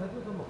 古代它就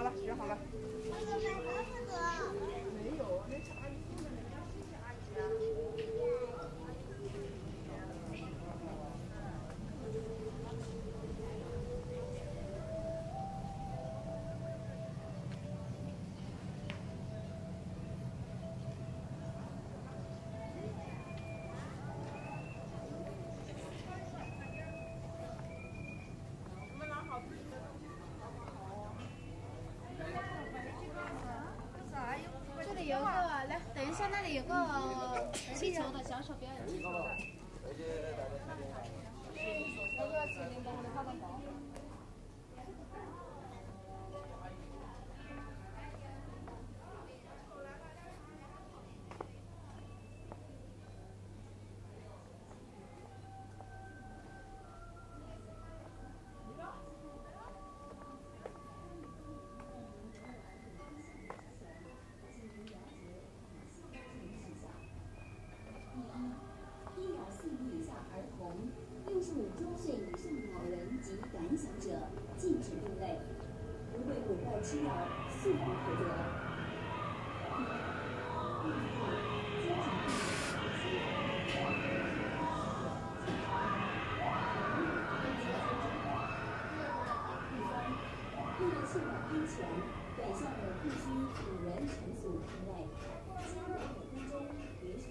好了，选好了。了确保安全，本项目必须五人成组之内，经过五分钟允许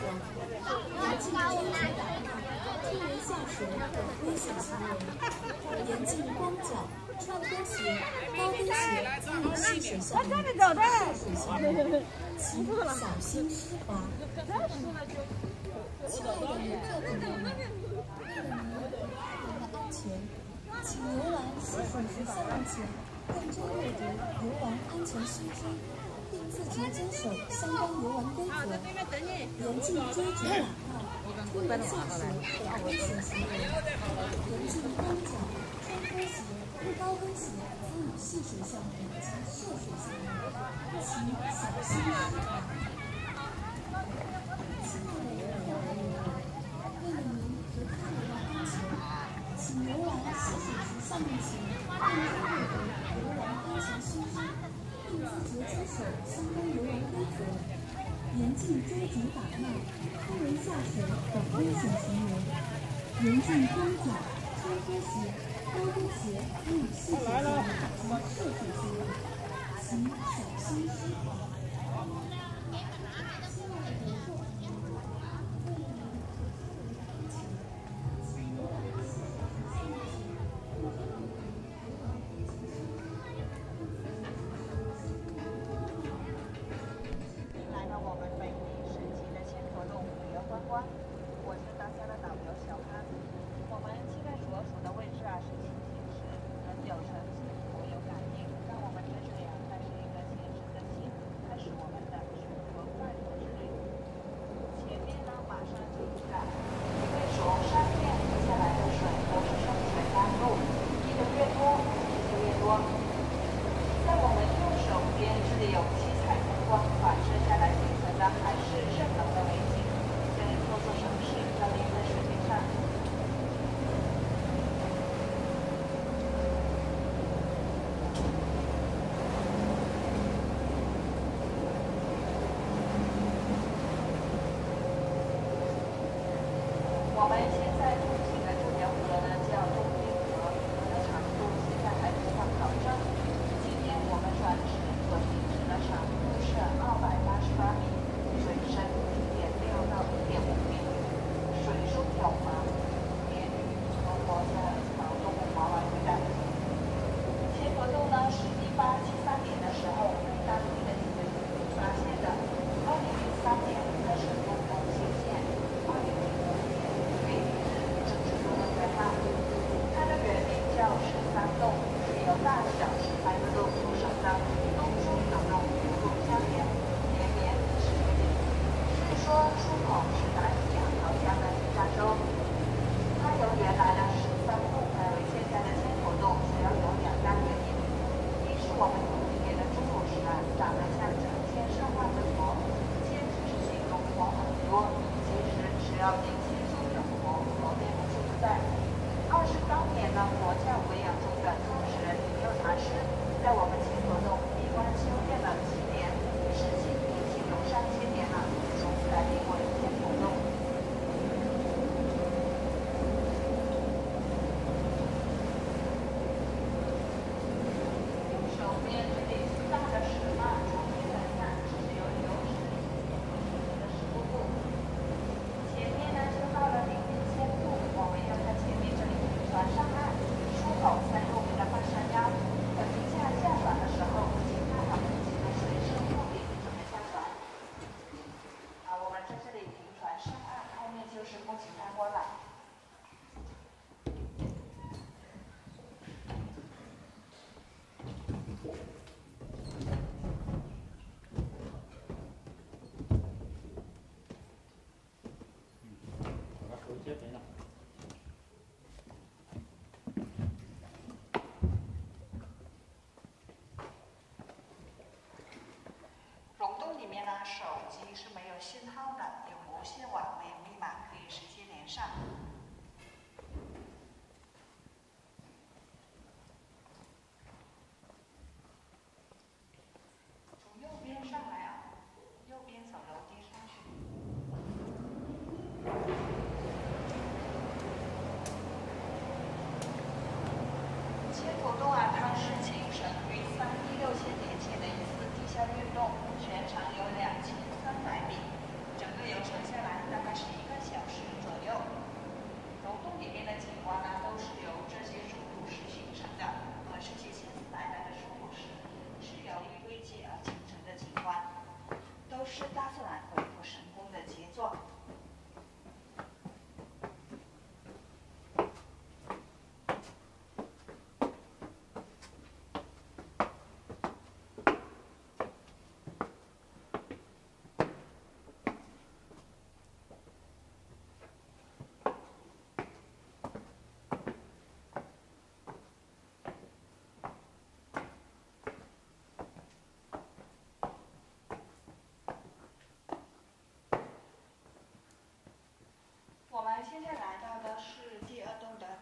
严禁追逐打闹、踢人下水等危险行为，严禁光脚、穿拖鞋、高跟鞋参与戏水项目、涉水行为，请小心湿滑。亲爱的游客朋友们，为了您和他人的安全。请游玩戏水下岸前认真阅读游玩安全须知，自觉遵守相关游玩规则，严禁追逐打闹、踢人下水等危险行为，严禁光脚、穿拖鞋、高跟鞋参与戏水项目及涉水项目，请小心施法。亲爱的游客朋友们，为了您和他人的安全。请游玩戏水池项目前，认真阅读游玩安全须知，严禁遵守相关游玩规则严禁追逐打闹拖人下水等危险行为严禁光脚穿拖鞋高跟鞋与细节鞋及涉水行为请小心里面呢手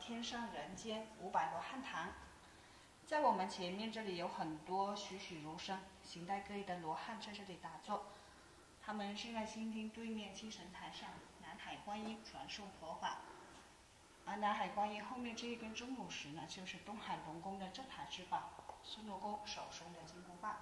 天上人间五百罗汉堂。在我们前面这里有很多栩栩如生、形态各异的罗汉在这里打坐，他们正在倾听对面七神台上南海观音传授佛法。而南海观音后面这一根钟乳石呢，就是东海龙宫的镇海之宝——孙悟空手中的金箍棒。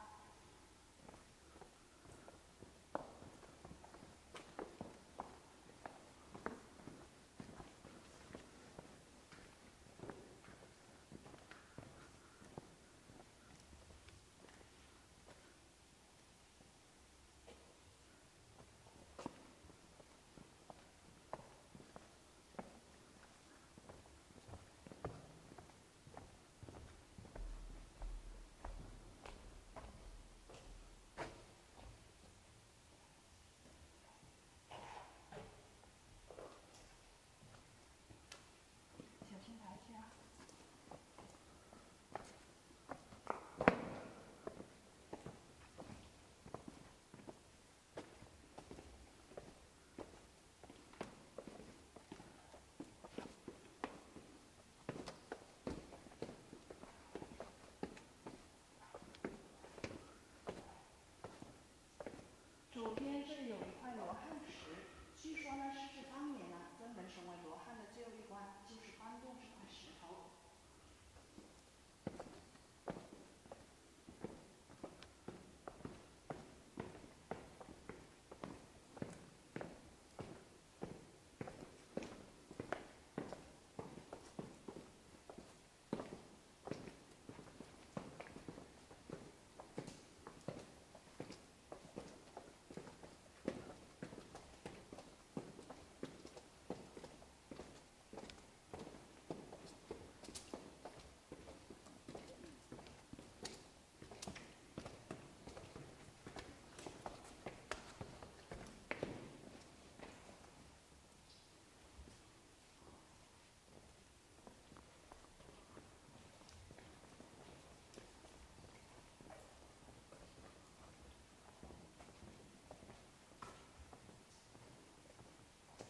呢是当年呢专门成为罗汉的最后一关，就是搬动这块石头。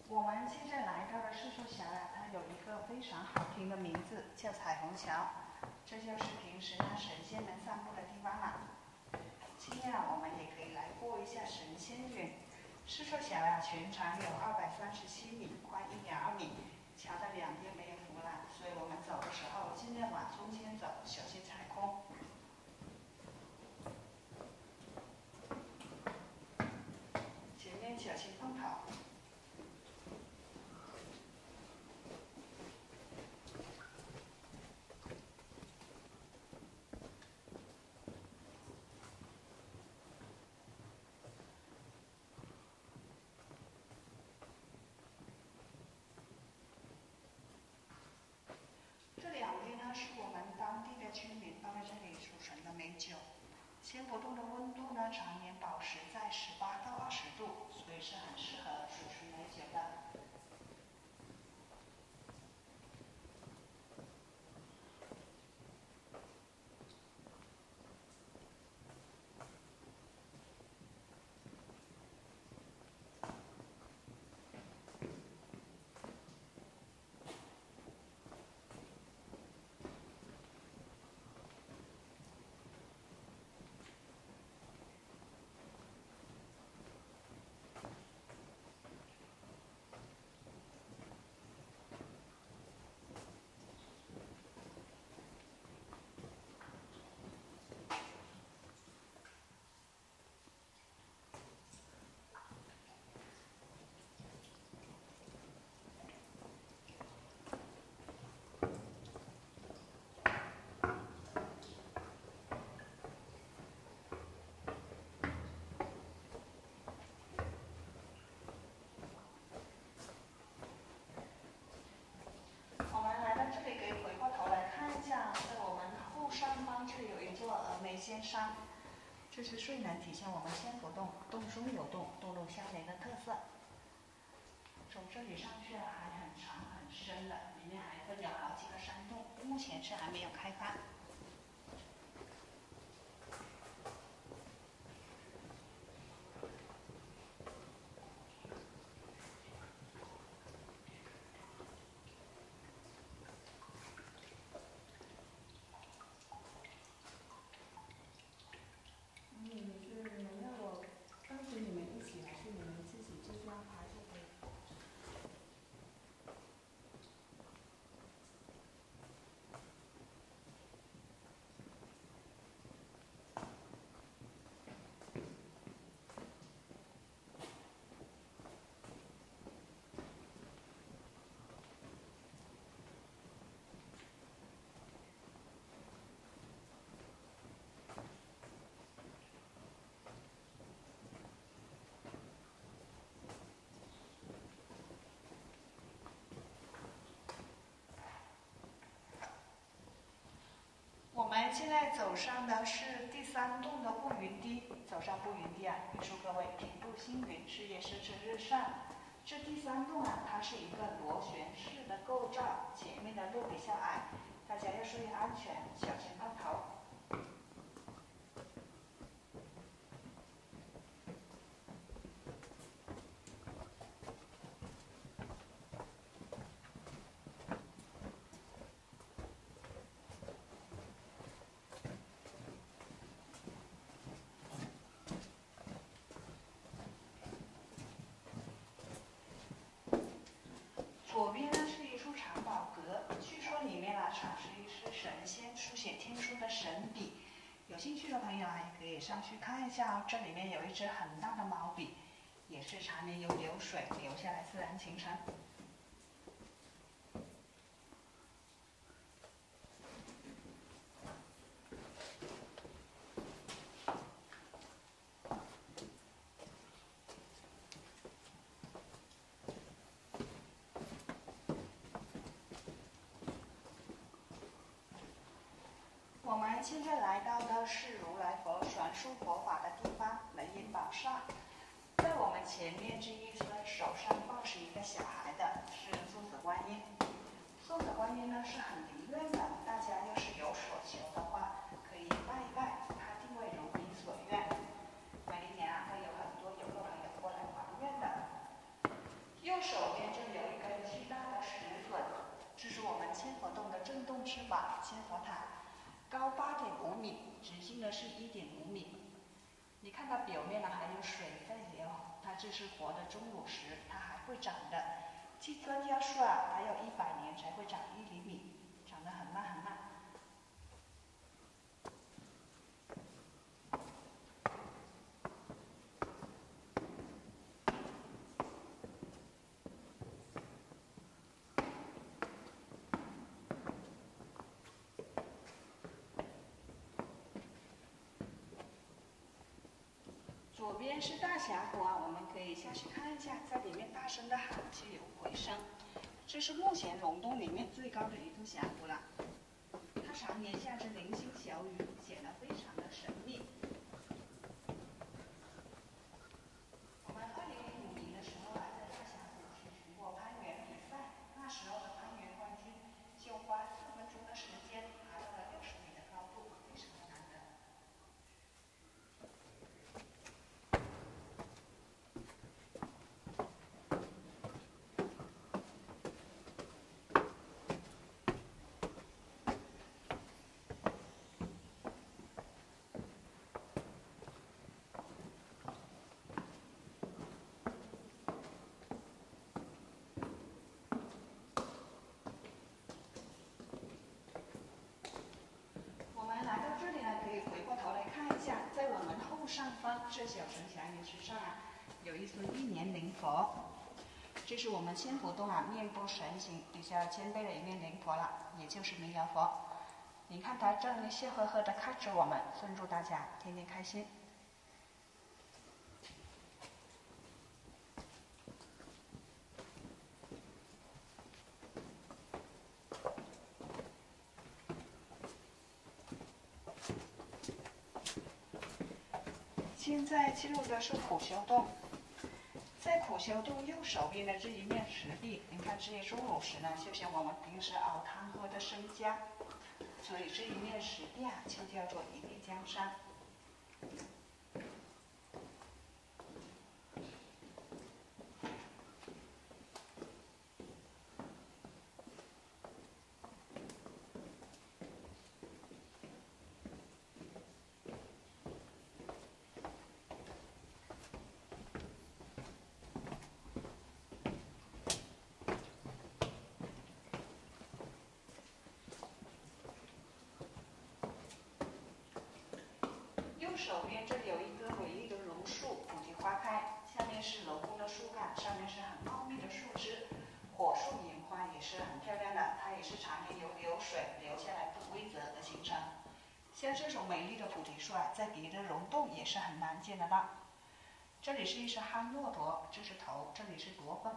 我们现在来到的赤柱桥呀，它有非常好听的名字，叫彩虹桥。这就是平时呢神仙们散步的地方了。今天啊，我们也可以来过一下神仙云。赤柱桥呀，全长有二百三十七米，宽一点二米。桥的两边没有扶栏，所以我们走的时候尽量往中间走，小心踩空。前面小心碰头。这两杯呢是我们当地的居民放在这里储存的美酒，千佛洞的温度呢常年保持在十八到二十度，所以是很适合储存美酒的。我们来到这里，可以回过头来看一下，在我们后上方这里有一座峨眉仙山，这是最能体现我们仙佛洞洞中有洞，洞洞相连的特色。从这里上去还很长很深的，里面还会有好几个山洞，目前是还没有开发。你们是你们要我跟随你们一起，还是你们自己就这样拍就可以？现在走上的是第三栋的步云梯，走上步云梯啊，预祝各位平步青云，事业蒸蒸日上。这第三栋啊，它是一个螺旋式的构造，前面的路比较矮，大家要注意安全，小心碰头。左边呢是一处藏宝阁，据说里面啊藏着一支神仙书写天书的神笔。有兴趣的朋友啊，也可以上去看一下哦。这里面有一支很大的毛笔，也是常年有流水流下来自然形成。我们现在来到的是如来佛传授佛法的地方——雷音宝刹。在我们前面这一尊手上抱着一个小孩的是送子观音。送子观音呢是很灵验的，大家要是有所求的话，可以拜一拜，他定会如你所愿。每一年啊，会有很多游客朋友过来还愿的。右手边这有一根巨大的石笋，这是我们千佛洞的镇洞之宝——千佛塔。高八点五米，直径呢是一点五米。你看它表面呢还有水在流，它这是活的钟乳石，它还会长的。据专家说啊，还有一百年才会长一厘米，长得很慢很慢。左边是大峡谷啊，我们可以下去看一下，在里面大声的喊就有回声。这是目前溶洞里面最高的一座峡谷了，它常年下着零星小雨，显得非常的神秘。我们二零零五年的时候啊，在大峡谷是全国攀援比赛，那时候的攀援冠军就花四分钟的时间爬到了六十米的高度，非常的难得。我们来到这里呢，可回过头来看一下，在我们后上方这小城墙岩石上啊，有一尊一年灵佛。这是我们千佛洞啊，面部神形比较谦卑的一面灵佛了，也就是弥勒佛。你看他正笑呵呵的看着我们，顺祝大家天天开心。现在进入的是苦修洞，在苦修洞右手边的这一面石壁，你看这些钟乳石呢，就像我们平时熬汤喝的生姜，所以这一面石壁啊，就叫做一壁江山。右手边这里有一棵美丽的榕树，菩提花开，下面是镂空的树干，上面是很茂密的树枝。火树银花也是很漂亮的，它也是常年由流水流下来不规则的形成。像这种美丽的菩提树啊，在别的溶洞也是很难见得到。这里是一只憨骆驼，这是头，这里是驼峰。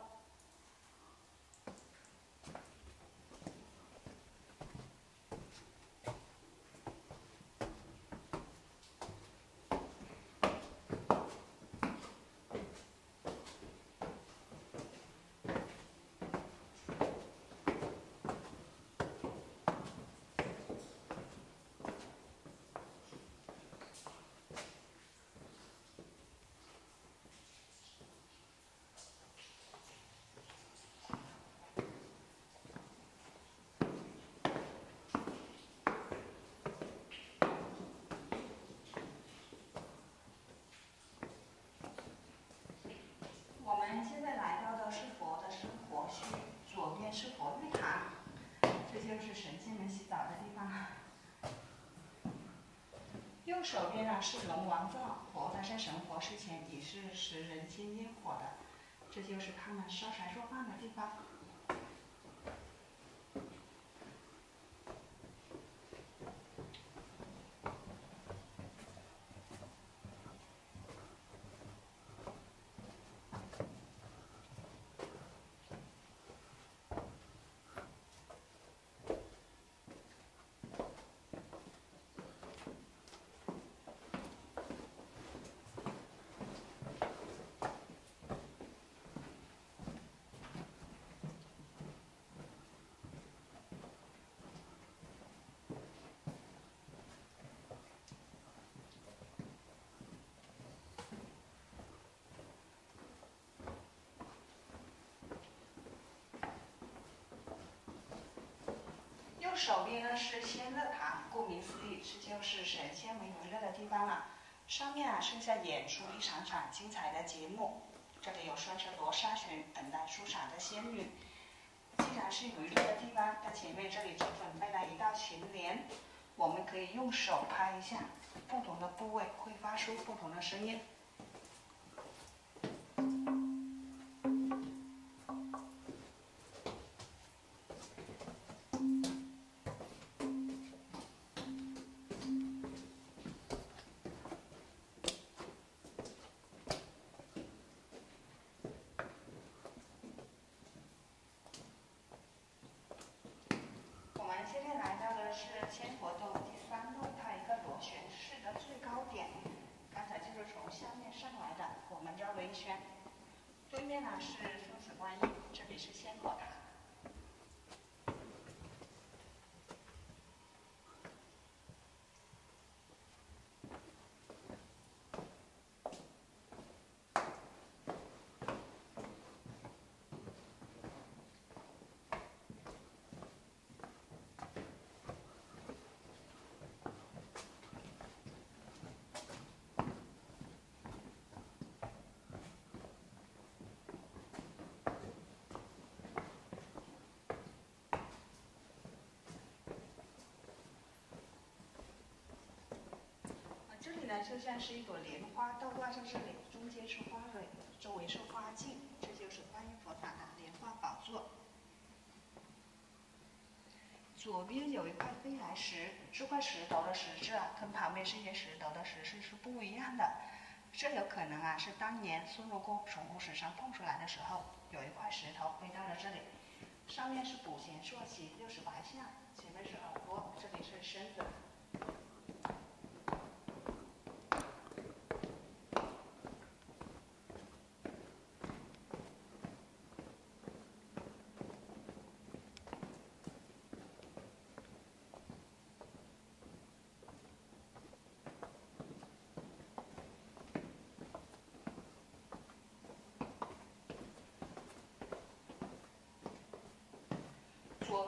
右手边呢是龙王灶，佛在神佛之前也是食人间烟火的，这就是他们烧柴做饭的地方。手边呢是仙乐堂，顾名思义，这就是神仙们娱乐的地方了。上面啊剩下演出一场场精彩的节目。这里有穿着罗纱裙等待出场的仙女。既然是娱乐的地方，在前面这里就准备了一道琴帘，我们可以用手拍一下，不同的部位会发出不同的声音。这里呢就像是一朵莲花倒挂在这里，中间是花蕊，周围是花茎，这就是观音佛塔的莲花宝座。左边有一块飞来石，这块石头的石质啊，跟旁边这些石头的石质是不一样的。这有可能啊是当年孙悟空从巫石上蹦出来的时候，有一块石头飞到了这里。上面是补弦坐骑，六十八象，前面是耳朵，这里是身子。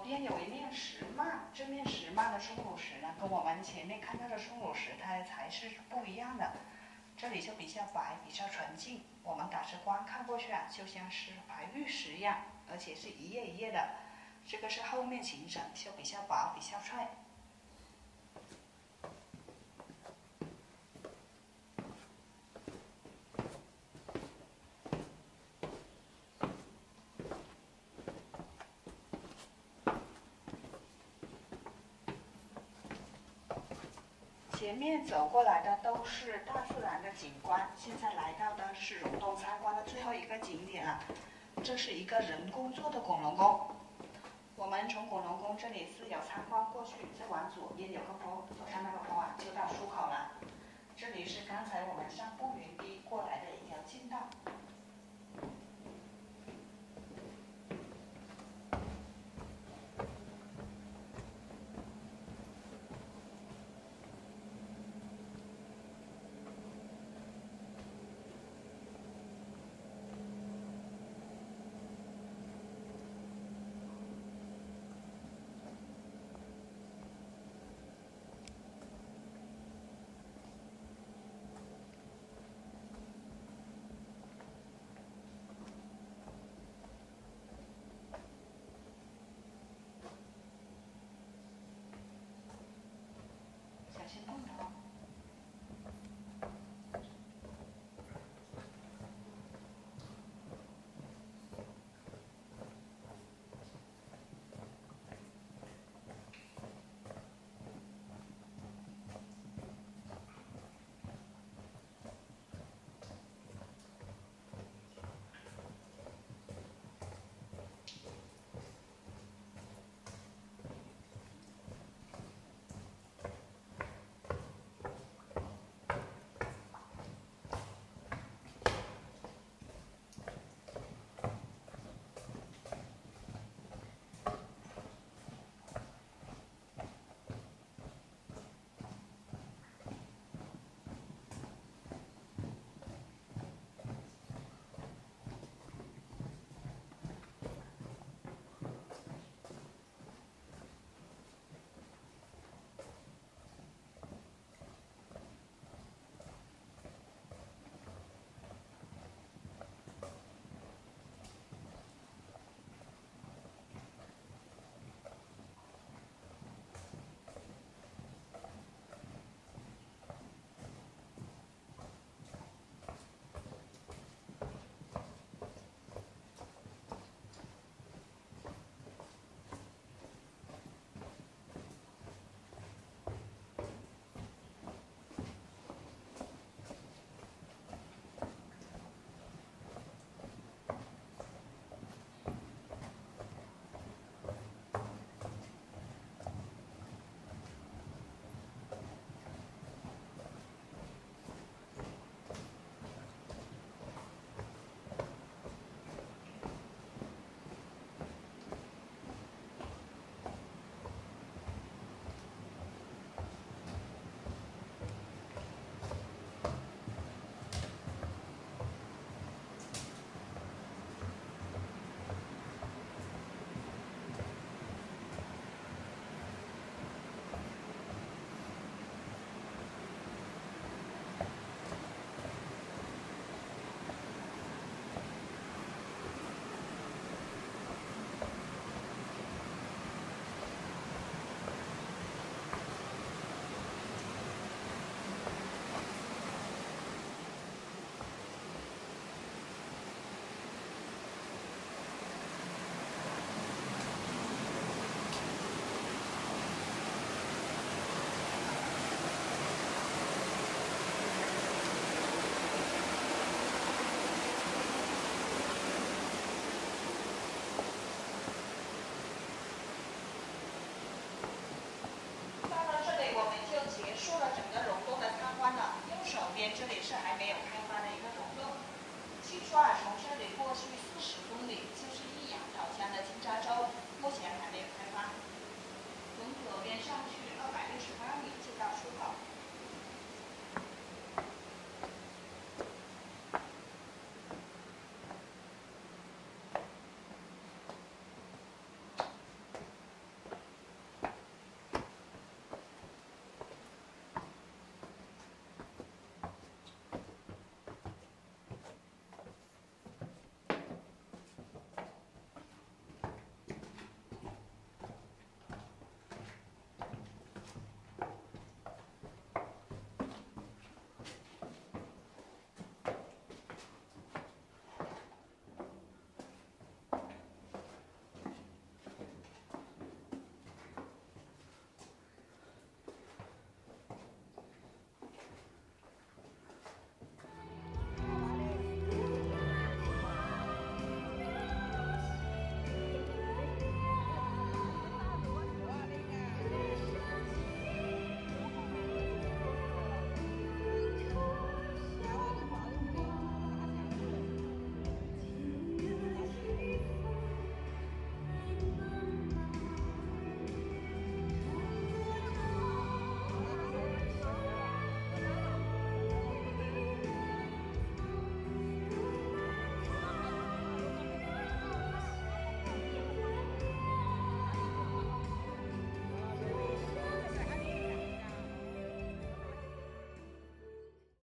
左边有一面石幔，这面石幔的松乳石呢，跟我们前面看到的松乳石它的材质是不一样的。这里就比较白，比较纯净。我们打着光看过去啊，就像是白玉石一样，而且是一页一页的。这个是后面形成，就比较薄，比较脆。前面走过来的都是大自然的景观，现在来到的是溶洞参观的最后一个景点了。这是一个人工做的恐龙宫。我们从恐龙宫这里自由参观过去，再往左边有个坡，走上那个坡啊，就到出口了。这里是刚才我们上步